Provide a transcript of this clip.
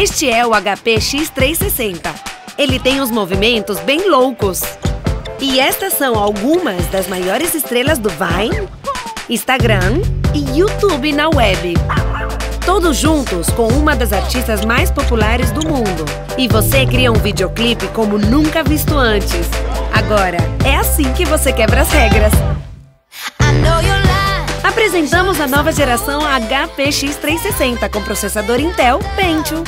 Este é o HP X360. Ele tem os movimentos bem loucos. E estas são algumas das maiores estrelas do Vine, Instagram e YouTube na web. Todos juntos com uma das artistas mais populares do mundo. E você cria um videoclipe como nunca visto antes. Agora, é assim que você quebra as regras. Apresentamos a nova geração HP X360 com processador Intel Pentium.